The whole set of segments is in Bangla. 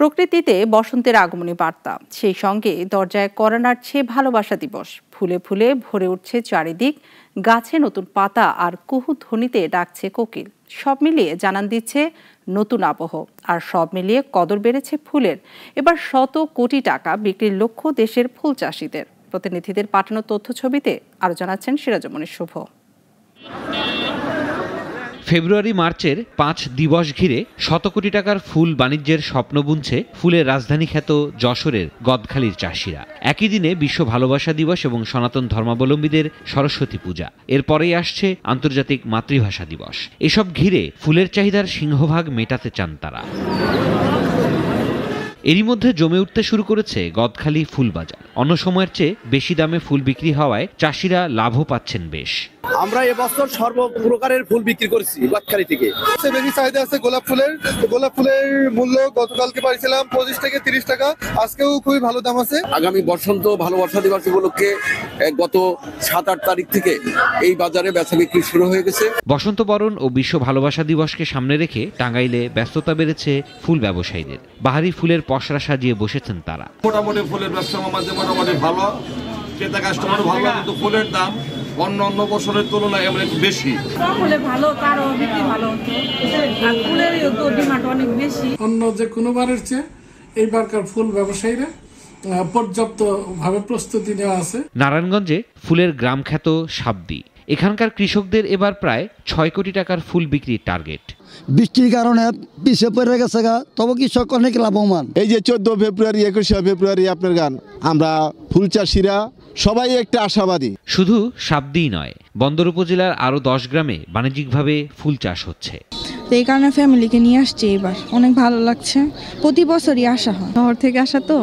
প্রকৃতিতে বসন্তের আগমনী বার্তা। সেই সঙ্গে দরজায় করোনার চেয়ে ভালোবাসা দিবস। ফুলে ফুলে ভরে উঠছে চারিদিক, গাছে নতুন পাতা আর কুহু ধ্বনিতে ডাকছে কোকিল। সব মিলিয়ে জানান দিচ্ছে নতুন আবহ। আর সব মিলিয়ে কদর বেড়েছে ফুলের। এবার শত কোটি টাকা বিক্রির লক্ষ্য দেশের ফুল চাষিদের। প্রতিনিধিদের পাঠানো তথ্য ছবিতে আরও জানাচ্ছেন সিরাজমণি শুভ। ফেব্রুয়ারি মার্চের পাঁচ দিবস ঘিরে শত কোটি টাকার ফুল বাণিজ্যের স্বপ্ন বুনছে ফুলের রাজধানী খ্যাত যশোরের গদখালির চাষিরা। একই দিনে বিশ্ব ভালোবাসা দিবস এবং সনাতন ধর্মাবলম্বীদের সরস্বতী পূজা। এরপরেই আসছে আন্তর্জাতিক মাতৃভাষা দিবস। এসব ঘিরে ফুলের চাহিদার সিংহভাগ মেটাতে চান তারা। এরই মধ্যে জমে উঠতে শুরু করেছে গদখালি ফুল বাজার অন্য সময়ের চেয়ে বেশি দামে ফুল বিক্রি হওয়ায় চাষিরা লাভও পাচ্ছেন বেশ। আমরা এবছর সর্ব প্রকারের ফুল বিক্রি করছি বাতখালি থেকে। সবচেয়ে বেশি চাহিদা আছে গোলাপ ফুলের। গোলাপ ফুলের মূল্য গতকালকে পাইছিলাম পঁচিশ থেকে তিরিশ টাকা। আজকেও খুবই ভালো দাম আছে। আগামী বসন্ত ভালো বর্ষা দিবস উপলক্ষে গত সাত আট তারিখ থেকে এই বাজারে বেচা বিক্রি শুরু হয়ে গেছে। বসন্ত বরণ ও বিশ্ব ভালোবাসা দিবসকে সামনে রেখে টাঙ্গাইলে ব্যস্ততা বেড়েছে ফুল ব্যবসায়ীদের। বাহারি ফুলের পসরা সাজিয়ে বসেছেন তারা। মোটামুটি ফুলের ব্যবসা আমাদের মোটামুটি ভালো। ক্রেতা কাস্টমার ভালো কিন্তু ফুলের দাম অন্য অন্য বছরের তুলনায় আমরা একটু বেশি। হলে ভালো তারও বিক্রি ভালো হতো। আর ফুলের তো ডিমান্ড অনেক বেশি। অন্য যে কোনো বারের চেয়ে এইবারকার ফুল ব্যবসায়ীরা পর্যাপ্ত পর্যাপ্তভাবে প্রস্তুতি নেওয়া আছে। নারায়ণগঞ্জে ফুলের গ্রাম খ্যাত সাবদি। এখানকার কৃষকদের এবার প্রায় ছয় কোটি টাকার ফুল বিক্রির টার্গেট। বৃষ্টির কারণে পিছিয়ে পড়ে গেছে গা তবে কৃষক অনেক লাভবান। এই যে চোদ্দ ফেব্রুয়ারি একুশে ফেব্রুয়ারি আপনার গান আমরা ফুল চাষিরা সবাই একটা আশাবাদী। শুধু সাবদিই নয় বন্দর উপজেলার আরও দশ গ্রামে বাণিজ্যিকভাবে ফুল চাষ হচ্ছে। তো এই কারণে ফ্যামিলিকে নিয়ে আসছি এবার অনেক ভালো লাগছে। প্রতি বছরই আসা হয়। শহর থেকে আসা তো তো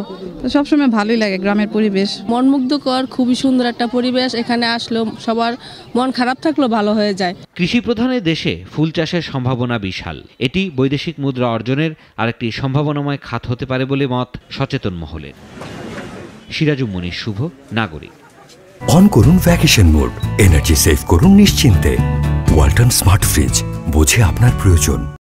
সবসময় ভালোই লাগে গ্রামের পরিবেশ। মনমুগ্ধকর খুবই সুন্দর একটা পরিবেশ। এখানে আসলেও সবার মন খারাপ থাকলেও ভালো হয়ে যায়। কৃষি প্রধানের দেশে ফুল চাষের সম্ভাবনা বিশাল। এটি বৈদেশিক মুদ্রা অর্জনের আরেকটি সম্ভাবনাময় খাত হতে পারে বলে মত সচেতন মহলের সিরাজুম মনির শুভ নাগরিক। অন করুন ভ্যাকেশন মোড এনার্জি সেভ করুন নিশ্চিন্তে। ওয়ালটন স্মার্ট ফ্রিজ বোঝে আপনার প্রয়োজন।